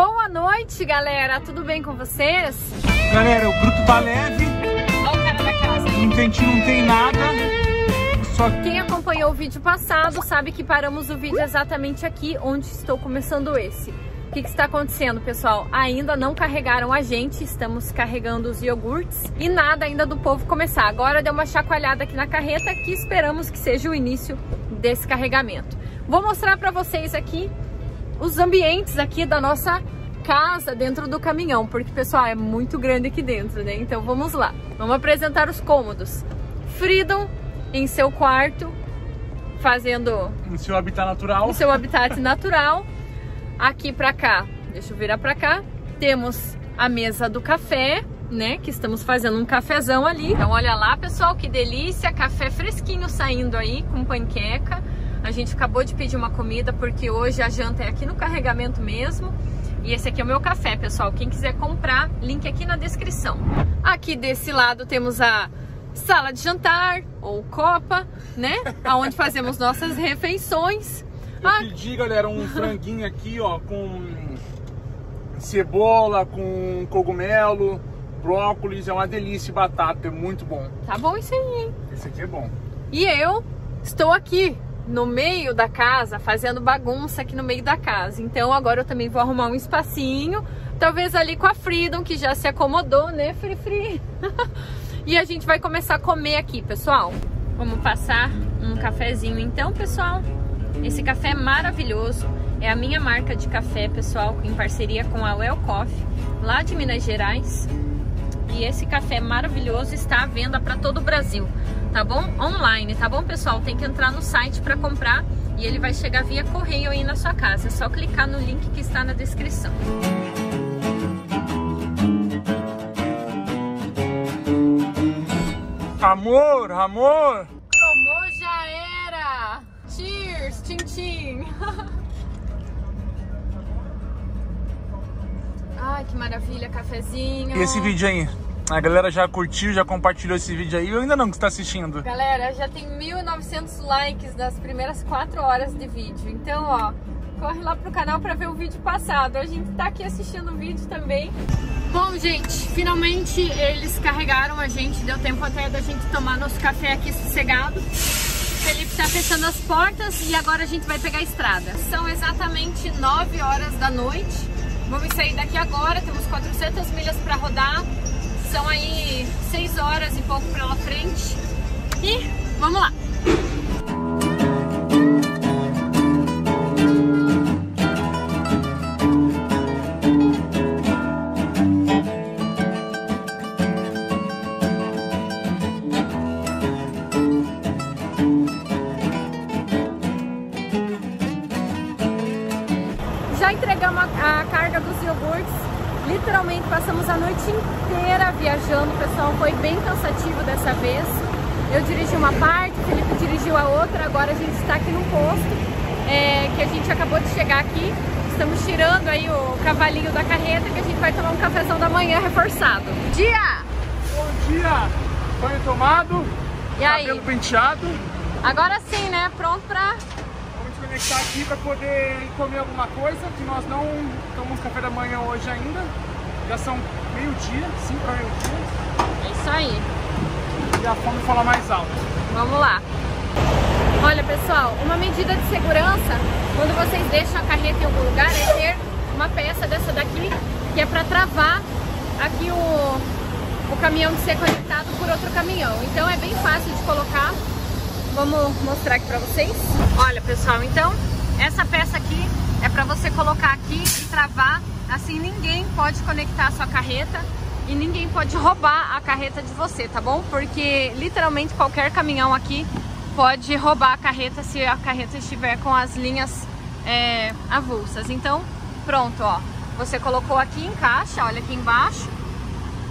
Boa noite, galera. Tudo bem com vocês? Galera, o bruto tá leve. Olha o cara da casa. No quentinho não tem nada. Só Quem acompanhou o vídeo passado sabe que paramos o vídeo exatamente aqui onde estou começando esse. O que, que, está acontecendo, pessoal? Ainda não carregaram a gente, estamos carregando os iogurtes e nada ainda do povo começar. Agora deu uma chacoalhada aqui na carreta que esperamos que seja o início desse carregamento. Vou mostrar para vocês aqui os ambientes aqui da nossa casa dentro do caminhão, porque, pessoal, é muito grande aqui dentro, né? Então vamos lá. Vamos apresentar os cômodos. Freedom em seu quarto, fazendo... No seu habitat natural. No seu habitat natural. Aqui pra cá, deixa eu virar pra cá, temos a mesa do café, né? Que estamos fazendo um cafezão ali. Então olha lá, pessoal, que delícia, café fresquinho saindo aí com panqueca. A gente acabou de pedir uma comida porque hoje a janta é aqui no carregamento mesmo. E esse aqui é o meu café, pessoal. Quem quiser comprar, link aqui na descrição. Aqui desse lado temos a sala de jantar ou copa, né? Aonde fazemos nossas refeições. Eu ah. pedi, galera, um franguinho aqui, ó, com cebola, com cogumelo, brócolis, é uma delícia, batata, é muito bom. Tá bom isso aí, hein? Esse aqui é bom. E eu estou aqui no meio da casa, fazendo bagunça aqui no meio da casa. Então agora eu também vou arrumar um espacinho, talvez ali com a Freedom, que já se acomodou, né, Free Free? e a gente vai começar a comer aqui, pessoal. Vamos passar um cafezinho então, pessoal. Esse café é maravilhoso. É a minha marca de café, pessoal, em parceria com a Well Coffee, lá de Minas Gerais. E esse café maravilhoso está à venda para todo o Brasil, tá bom? Online, tá bom, pessoal? Tem que entrar no site para comprar e ele vai chegar via correio aí na sua casa. É só clicar no link que está na descrição. Amor, amor! Cromou já era! Cheers, tchim tchim! Ai, que maravilha, cafezinho. E esse vídeo aí? A galera já curtiu, já compartilhou esse vídeo aí ou ainda não que está assistindo? Galera, já tem 1.900 likes nas primeiras 4 horas de vídeo. Então, ó, corre lá pro canal para ver o vídeo passado. A gente tá aqui assistindo o vídeo também. Bom, gente, finalmente eles carregaram a gente. Deu tempo até da gente tomar nosso café aqui sossegado. O Felipe tá fechando as portas e agora a gente vai pegar a estrada. São exatamente 9 horas da noite. Vamos sair daqui agora, temos 400 milhas para rodar. São aí 6 horas e pouco pela frente. E vamos lá! Tirando aí o cavalinho da carreta, que a gente vai tomar um cafezão da manhã reforçado. Dia! Bom dia! Banho tomado, e cabelo aí? penteado. Agora sim, né? Pronto pra conectar aqui para poder comer alguma coisa, que nós não tomamos café da manhã hoje ainda. Já são meio-dia, 5 para meio-dia. É isso aí. E a fome fala mais alto. Vamos lá. Olha, pessoal, uma medida de segurança, quando vocês deixam a carreta em algum lugar, é ter uma peça dessa daqui, que é para travar aqui o, o caminhão de ser conectado por outro caminhão. Então é bem fácil de colocar Vamos mostrar aqui pra vocês. Olha, pessoal, então, essa peça aqui é pra você colocar aqui e travar. Assim, ninguém pode conectar a sua carreta e ninguém pode roubar a carreta de você, tá bom? Porque, literalmente, qualquer caminhão aqui pode roubar a carreta se a carreta estiver com as linhas é, avulsas. Então, pronto, ó. Você colocou aqui, encaixa, olha aqui embaixo,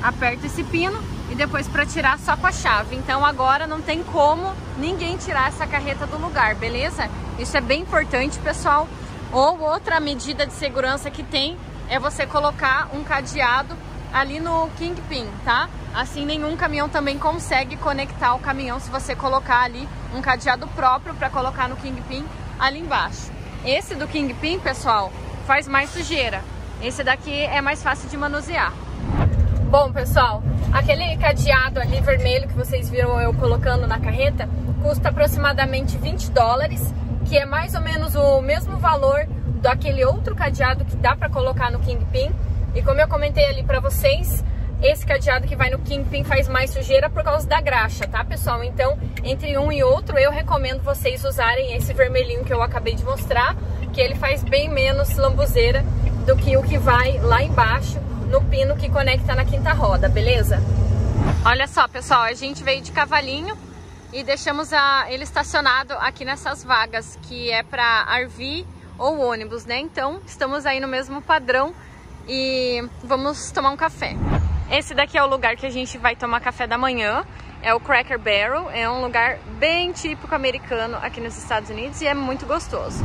aperta esse pino e depois para tirar só com a chave. Então agora não tem como ninguém tirar essa carreta do lugar, beleza? Isso é bem importante, pessoal. Ou outra medida de segurança que tem é você colocar um cadeado ali no Kingpin, tá? Assim nenhum caminhão também consegue conectar o caminhão se você colocar ali um cadeado próprio para colocar no Kingpin ali embaixo. Esse do Kingpin, pessoal, faz mais sujeira. Esse daqui é mais fácil de manusear. Bom, pessoal, aquele cadeado ali vermelho que vocês viram eu colocando na carreta custa aproximadamente 20 dólares, que é mais ou menos o mesmo valor daquele outro cadeado que dá para colocar no Kingpin. E como eu comentei ali para vocês, esse cadeado que vai no Kingpin faz mais sujeira por causa da graxa, tá, pessoal? Então, entre um e outro, eu recomendo vocês usarem esse vermelhinho que eu acabei de mostrar, que ele faz bem menos lambuzeira do que o que vai lá embaixo no pino que conecta na quinta roda, beleza? Olha só, pessoal, a gente veio de cavalinho e deixamos a, ele estacionado aqui nessas vagas, que é para RV ou ônibus, né? Então, estamos aí no mesmo padrão e vamos tomar um café. Esse daqui é o lugar que a gente vai tomar café da manhã. É o Cracker Barrel, é um lugar bem típico americano aqui nos Estados Unidos e é muito gostoso.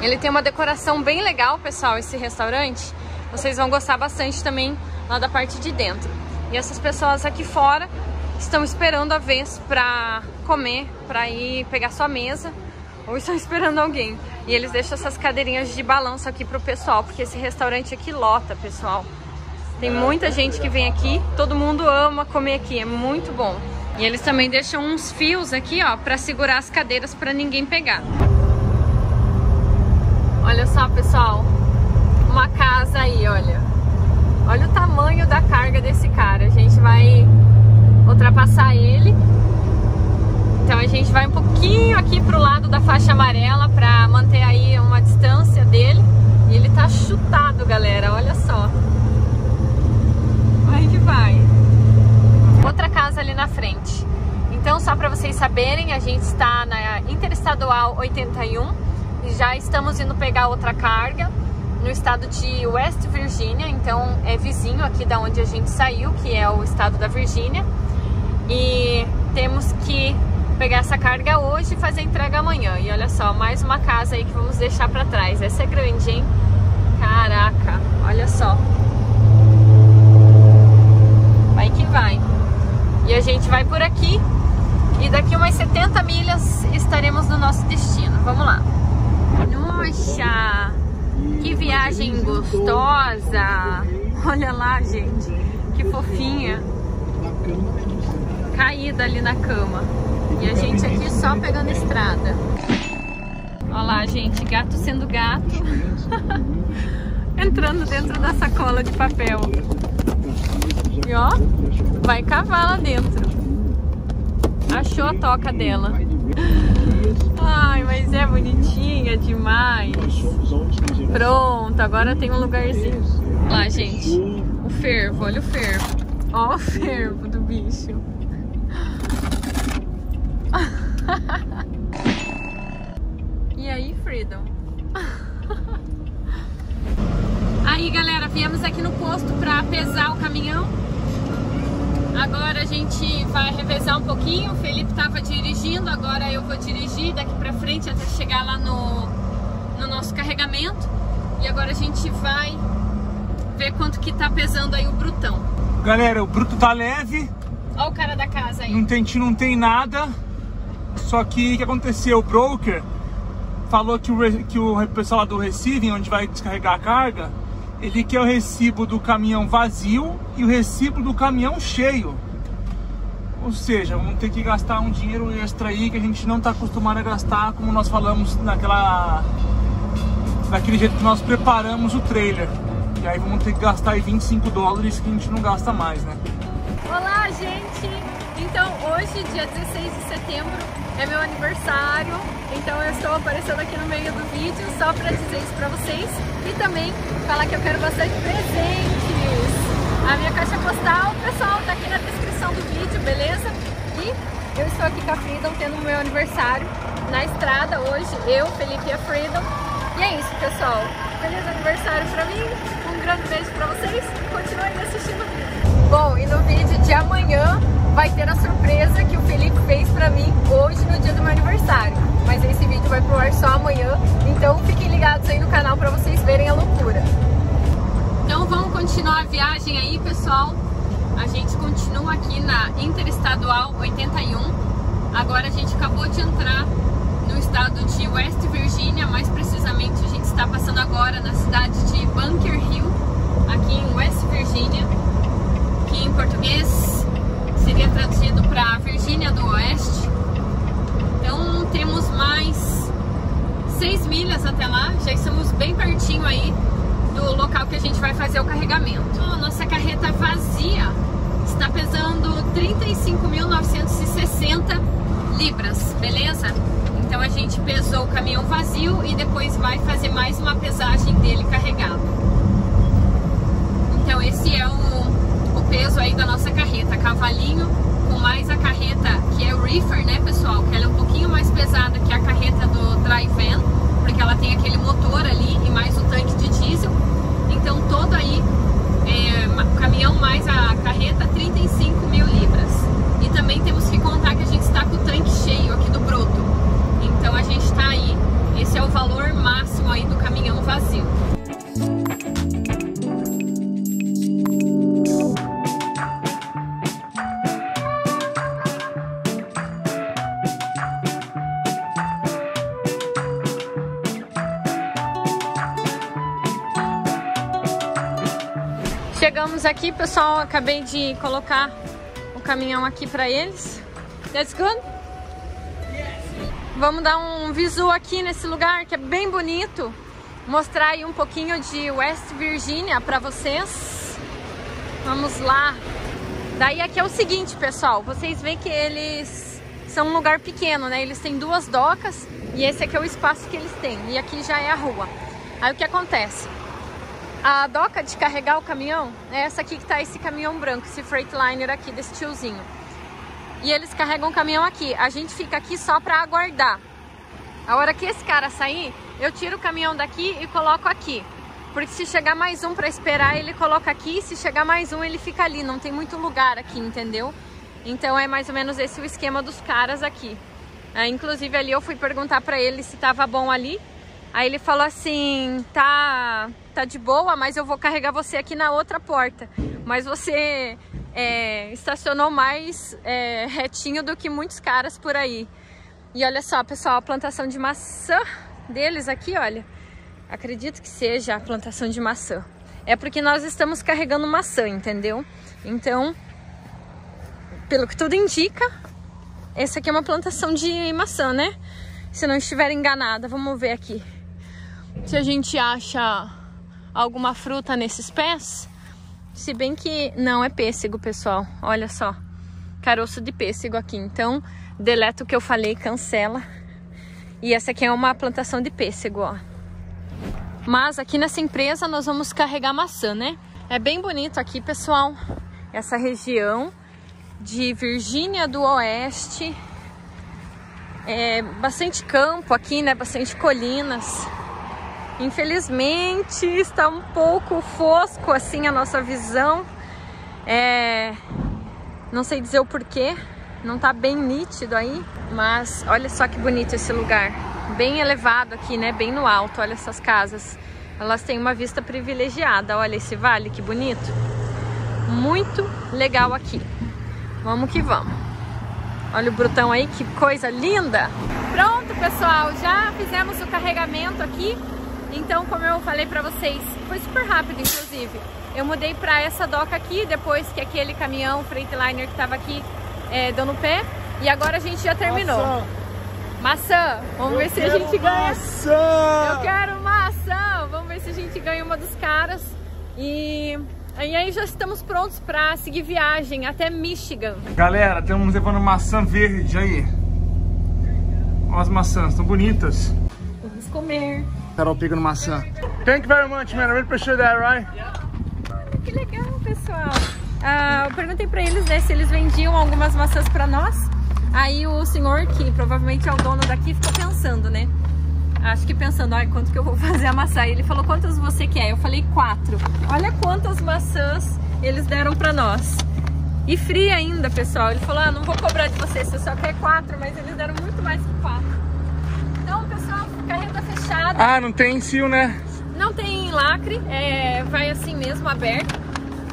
Ele tem uma decoração bem legal, pessoal, esse restaurante. Vocês vão gostar bastante também lá da parte de dentro. E essas pessoas aqui fora estão esperando a vez para comer, para ir pegar sua mesa ou estão esperando alguém. E eles deixam essas cadeirinhas de balanço aqui pro pessoal, porque esse restaurante aqui lota, pessoal. Tem muita gente que vem aqui, todo mundo ama comer aqui, é muito bom. E eles também deixam uns fios aqui, ó, para segurar as cadeiras para ninguém pegar. Olha só, pessoal, uma casa aí, olha. Olha o tamanho da carga desse cara. A gente vai ultrapassar ele. Então a gente vai um pouquinho aqui pro lado da faixa amarela para manter aí uma distância dele. E ele tá chutado, galera, olha só. Vai que vai. Outra casa ali na frente. Então, só para vocês saberem, a gente está na Interestadual 81 e já estamos indo pegar outra carga no estado de West Virginia, então é vizinho aqui da onde a gente saiu, que é o estado da Virgínia. E temos que pegar essa carga hoje e fazer entrega amanhã. E olha só, mais uma casa aí que vamos deixar para trás. Essa é grande, hein? Caraca, olha só. Vai que vai. E a gente vai por aqui e daqui umas 70 milhas estaremos no nosso destino. Vamos lá. Nossa! Que viagem gostosa! Olha lá, gente, que fofinha. Caída ali na cama. E a gente aqui só pegando estrada. Olha lá, gente, gato sendo gato. Entrando dentro da sacola de papel. E ó, vai cavar lá dentro. Achou a toca dela. Ai, mas é bonitinha demais. Pronto, agora tem um lugarzinho. Lá, gente. O fervo, olha o fervo. Ó o fervo do bicho. e aí, Freedom? aí, galera, viemos aqui no posto pra pesar o caminhão. Agora a gente vai revezar um pouquinho. O Felipe estava dirigindo, agora eu vou dirigir daqui para frente até chegar lá no, no nosso carregamento. E agora a gente vai ver quanto que tá pesando aí o brutão. Galera, o bruto tá leve. Olha o cara da casa aí. Não tem, não tem nada. Só que o que aconteceu? O broker falou que o, que o pessoal lá do Receiving, onde vai descarregar a carga, ele quer o recibo do caminhão vazio e o recibo do caminhão cheio. Ou seja, vamos ter que gastar um dinheiro extra aí que a gente não está acostumado a gastar, como nós falamos naquela daquele jeito que nós preparamos o trailer. E aí vamos ter que gastar aí 25 dólares que a gente não gasta mais, né? Olá, gente! Então, hoje, dia 16 de setembro, é meu aniversário, então eu estou aparecendo aqui no meio do vídeo só para dizer isso para vocês e também falar que eu quero bastante presentes. A minha caixa postal, pessoal, tá aqui na descrição do vídeo, beleza? E eu estou aqui com a Freedom tendo o meu aniversário na estrada hoje, eu, Felipe e a Freedom. E é isso, pessoal. Feliz aniversário pra mim, um grande beijo pra vocês, continuem assistindo o vídeo. Bom, e no vídeo de amanhã vai ter a surpresa que o Felipe fez pra mim hoje no dia do meu aniversário. Mas esse vídeo vai pro ar só amanhã, então fiquem ligados aí no canal pra vocês verem a loucura. Então vamos continuar a viagem aí, pessoal. A gente continua aqui na Interestadual 81. Agora a gente acabou de entrar no estado de West Virginia, mais precisamente a gente está passando agora na cidade de Bunker Hill, aqui em West Virginia, que em português do Oeste. Então temos mais 6 milhas até lá, já estamos bem pertinho aí do local que a gente vai fazer o carregamento. Nossa carreta vazia está pesando 35.960 libras, beleza? Então a gente pesou o caminhão vazio e depois vai fazer mais uma pesagem dele carregado. Então esse é o, o peso aí da nossa carreta, cavalinho com mais a carreta que é o reefer, né pessoal? Que ela é um pouquinho mais pesada que a carreta do dry van, porque ela tem aquele motor ali e mais o tanque de diesel. Então todo aí, é, caminhão mais a pessoal. Acabei de colocar o caminhão aqui para eles. That's good? Vamos dar um visu aqui nesse lugar que é bem bonito. Mostrar aí um pouquinho de West Virginia para vocês. Vamos lá. Daí aqui é o seguinte, pessoal. Vocês veem que eles são um lugar pequeno, né? Eles têm duas docas e esse aqui é o espaço que eles têm. E aqui já é a rua. Aí o que acontece? A doca de carregar o caminhão é essa aqui que tá esse caminhão branco, esse Freightliner aqui, desse tiozinho. E eles carregam o caminhão aqui. A gente fica aqui só pra aguardar. A hora que esse cara sair, eu tiro o caminhão daqui e coloco aqui. Porque se chegar mais um pra esperar, ele coloca aqui. Se chegar mais um, ele fica ali. Não tem muito lugar aqui, entendeu? Então é mais ou menos esse o esquema dos caras aqui. É, inclusive ali eu fui perguntar pra ele se tava bom ali. Aí ele falou assim, tá, tá de boa, mas eu vou carregar você aqui na outra porta. Mas você é, estacionou mais é, retinho do que muitos caras por aí. E olha só, pessoal, a plantação de maçã deles aqui, olha. Acredito que seja a plantação de maçã. É porque nós estamos carregando maçã, entendeu? Então, pelo que tudo indica, essa aqui é uma plantação de maçã, né? Se não estiver enganada, vamos ver aqui se a gente acha alguma fruta nesses pés. Se bem que não é pêssego, pessoal. Olha só, caroço de pêssego aqui. Então, deleta o que eu falei, cancela. E essa aqui é uma plantação de pêssego, ó. Mas aqui nessa empresa nós vamos carregar maçã, né? É bem bonito aqui, pessoal. Essa região de Virgínia do Oeste. É bastante campo aqui, né? Bastante colinas. Infelizmente está um pouco fosco assim a nossa visão. É... Não sei dizer o porquê, não está bem nítido aí, mas olha só que bonito esse lugar. Bem elevado aqui, né? Bem no alto, olha essas casas. Elas têm uma vista privilegiada, olha esse vale, que bonito. Muito legal aqui. Vamos que vamos. Olha o brutão aí, que coisa linda! Pronto, pessoal, já fizemos o carregamento aqui. Então, como eu falei pra vocês, foi super rápido, inclusive. Eu mudei pra essa doca aqui, depois que aquele caminhão Freightliner que tava aqui é, deu no pé. E agora a gente já terminou. Maçã! maçã. Vamos eu ver se a gente ganha. Maçã! Eu quero maçã! Vamos ver se a gente ganha uma dos caras. E... E aí já estamos prontos para seguir viagem até Michigan. Galera, estamos levando maçã verde aí. Olha as maçãs, estão bonitas. Vamos comer. Carol pegando maçã. Thank you very much, man. I really appreciate that, right? Que legal, pessoal. Ah, eu perguntei pra eles, né, se eles vendiam algumas maçãs pra nós. Aí o senhor, que provavelmente é o dono daqui, ficou pensando, né? Acho que pensando, ai, quanto que eu vou fazer a maçã? Ele falou, quantas você quer? Eu falei, quatro. Olha quantas maçãs eles deram pra nós. E fria ainda, pessoal. Ele falou, ah, não vou cobrar de você, você só quer quatro, mas eles deram muito mais que quatro. Fechada. Ah, não tem fio, né? Não tem lacre, é, vai assim mesmo, aberto.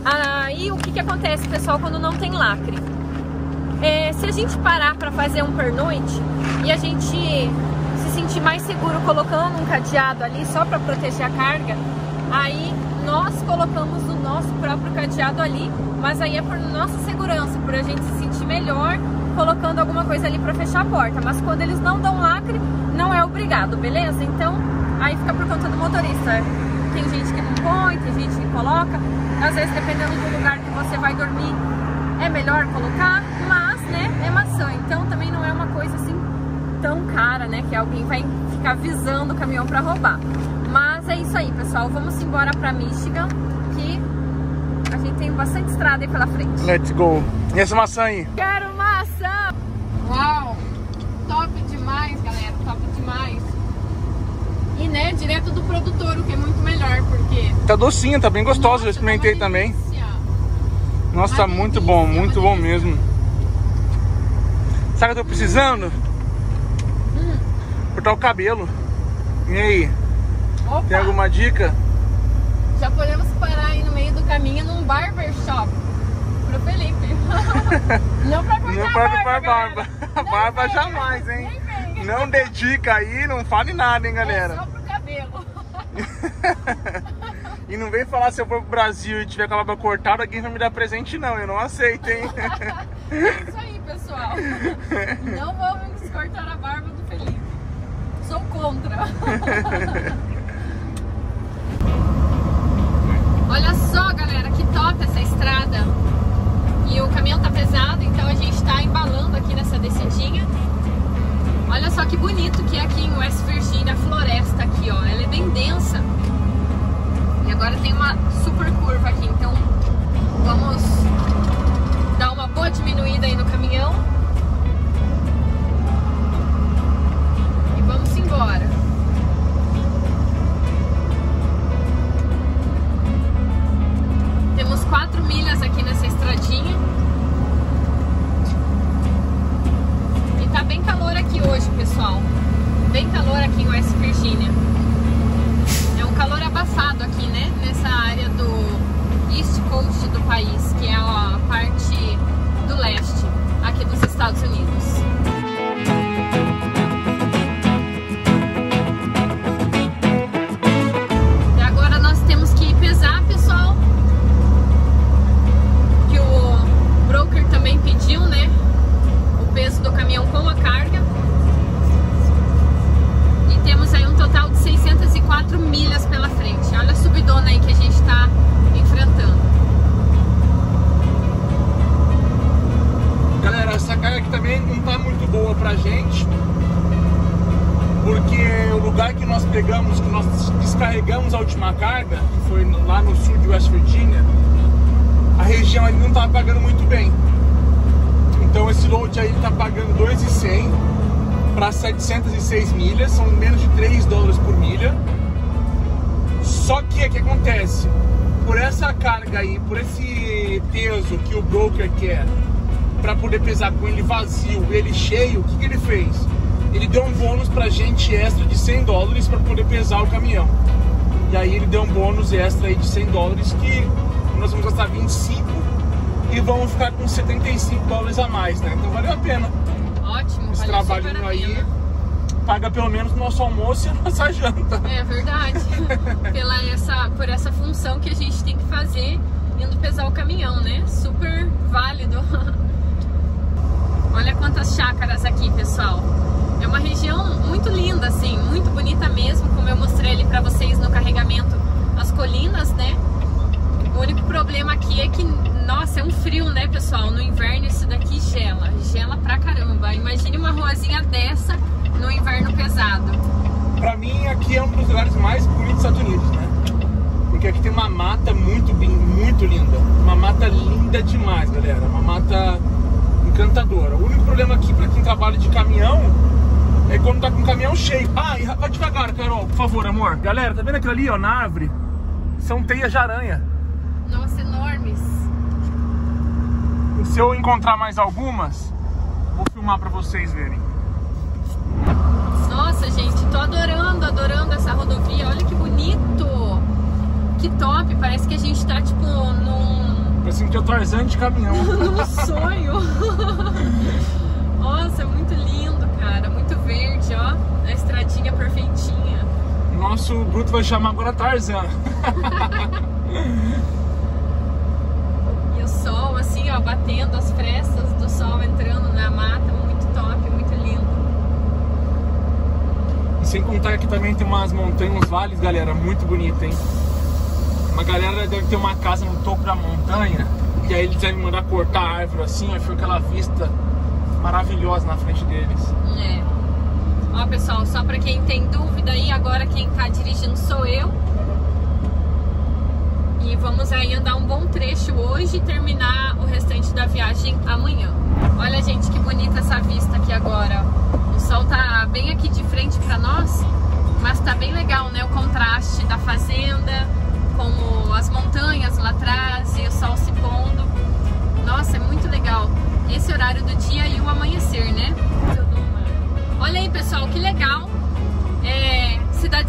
Ah, e o que, que acontece, pessoal, quando não tem lacre? É, se a gente parar para fazer um pernoite e a gente se sentir mais seguro colocando um cadeado ali só para proteger a carga, aí nós colocamos o nosso próprio cadeado ali, mas aí é por nossa segurança, por a gente se sentir melhor colocando alguma coisa ali para fechar a porta. Mas quando eles não dão lacre, não é obrigado, beleza? Então, aí fica por conta do motorista. Tem gente que não põe, tem gente que coloca. Às vezes, dependendo do lugar que você vai dormir, é melhor colocar, mas, né, é maçã. Então, também não é uma coisa assim tão cara, né, que alguém vai ficar visando o caminhão para roubar. Mas é isso aí, pessoal. Vamos embora para Michigan, que a gente tem bastante estrada aí pela frente. Let's go. E essa maçã aí? Quero maçã! Uau! Top demais, galera. Top demais. E, né, direto do produtor, o que é muito melhor, porque... Tá docinha, tá bem gostosa. Nossa, eu experimentei tá também. Nossa, tá muito bom, muito bom mesmo. Sabe o que eu tô precisando? Hum. Cortar o cabelo. E aí? Opa. Tem alguma dica? Já podemos parar aí no meio do caminho num barbershop. Pro Felipe. não pra cortar não pra, barba, barba. barba jamais, hein? Não dedica aí, não fale nada, hein, galera? É só pro cabelo. e não vem falar se eu for pro Brasil e tiver com a barba cortada, alguém vai me dar presente não, eu não aceito, hein? é isso aí, pessoal. Não vamos cortar a barba do Felipe. Sou contra. Olha só, galera, que top essa estrada. Do país, que é a parte do leste aqui dos Estados Unidos. Para 706 milhas, são menos de 3 dólares por milha. Só que o que acontece? Por essa carga aí, por esse peso que o broker quer, para poder pesar com ele vazio, ele cheio, o que, que ele fez? Ele deu um bônus pra gente extra de 100 dólares para poder pesar o caminhão. E aí ele deu um bônus extra aí de 100 dólares que nós vamos gastar 25 e vamos ficar com 75 dólares a mais, né? Então valeu a pena. Ótimo, Esse trabalhinho aí paga pelo menos o nosso almoço e a nossa janta. É verdade. Pela essa, por essa função que a gente tem que fazer indo pesar o caminhão, né? Super válido. Olha quantas chácaras aqui, pessoal. É uma região muito linda, assim, muito bonita mesmo, como eu mostrei ali pra vocês no carregamento, as colinas, né? O único problema aqui é que, nossa, é um frio, né, pessoal? No inverno isso daqui gela, gela pra caramba. Imagine uma ruazinha dessa no inverno pesado. Pra mim, aqui é um dos lugares mais bonitos dos Estados Unidos, né? Porque aqui tem uma mata muito, muito linda. Uma mata linda demais, galera. Uma mata encantadora. O único problema aqui pra quem trabalha de caminhão é quando tá com o caminhão cheio. Ah, e vai devagar, Carol, por favor, amor. Galera, tá vendo aquilo ali, ó, na árvore? São teias de aranha. Nossa, enormes. Se eu encontrar mais algumas, vou filmar pra vocês verem. Nossa, gente, tô adorando, adorando essa rodovia. Olha que bonito. Que top. Parece que a gente tá, tipo, num... Parece que eu tô arzando de caminhão. num sonho. Nossa, muito lindo, cara. Muito verde, ó. A estradinha perfeitinha. Nosso bruto vai chamar agora Tarzan. batendo, as frestas do sol entrando na mata, muito top, muito lindo. E sem contar que também tem umas montanhas, uns vales, galera, muito bonito, hein? Uma galera deve ter uma casa no topo da montanha, e aí eles devem mandar cortar a árvore assim, aí fica aquela vista maravilhosa na frente deles. É. Ó, pessoal, só para quem tem dúvida aí, agora quem tá dirigindo sou eu. E vamos aí andar um bom trecho hoje e terminar o restante da viagem amanhã. Olha, gente, que bonita essa vista aqui agora. O sol tá bem aqui de frente pra nós, mas tá bem legal, né? O contraste da fazenda com as montanhas lá atrás e o sol se pondo. Nossa, é muito legal esse horário do dia e o amanhecer, né?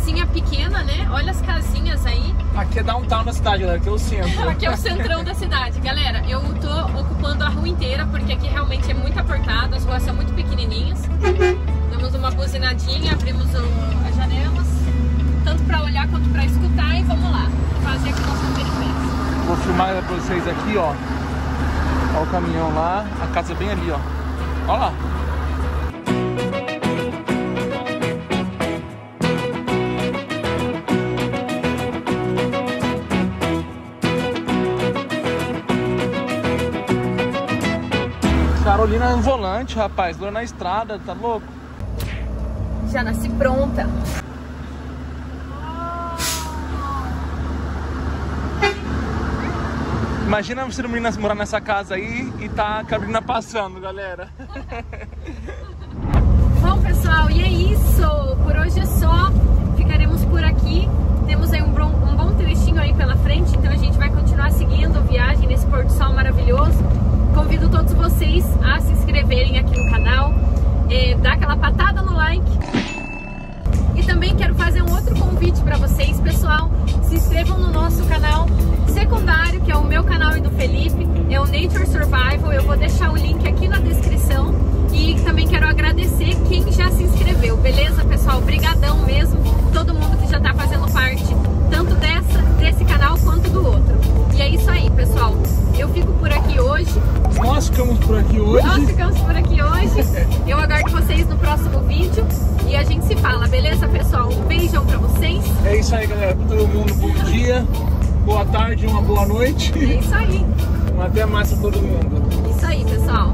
Cidadezinha pequena, né? Olha as casinhas aí. Aqui é downtown da cidade, galera, aqui é o centro. aqui é o centrão da cidade. Galera, eu tô ocupando a rua inteira porque aqui realmente é muito apertado, as ruas são muito pequenininhas. Damos uma buzinadinha, abrimos o, as janelas, tanto para olhar quanto para escutar e vamos lá, fazer aqui nossa peripécia. Vou filmar pra vocês aqui, ó. Ó o caminhão lá, a casa bem ali, ó. Ó lá. No volante, rapaz. Dor na estrada, tá louco? Já nasci pronta. Imagina você menina morar nessa casa aí e tá a Carolina passando, galera. Bom, pessoal, e é isso. Por hoje é só. Ficaremos por aqui. Temos aí um bom, um bom trechinho aí pela frente, então a gente vai continuar seguindo a viagem nesse pôr do sol maravilhoso. Convido todos vocês a se inscreverem aqui no canal, é, dar aquela patada no like. E também quero fazer um outro convite para vocês, pessoal. Se inscrevam no nosso canal secundário, que é o meu canal e do Felipe, é o Nature Survival. Eu vou deixar o link aqui na descrição. E também quero agradecer quem já se inscreveu, beleza, pessoal? Obrigadão mesmo, todo mundo que já está fazendo parte, tanto dessa, desse canal quanto do outro. E é isso aí, pessoal. Eu fico por aqui hoje. Nós ficamos por aqui hoje. Nós ficamos por aqui hoje. Eu aguardo vocês no próximo vídeo e a gente se fala, beleza, pessoal? Um beijão pra vocês. É isso aí, galera. Pra todo mundo, bom dia, boa tarde, uma boa noite. É isso aí. Até mais pra todo mundo. Isso aí, pessoal.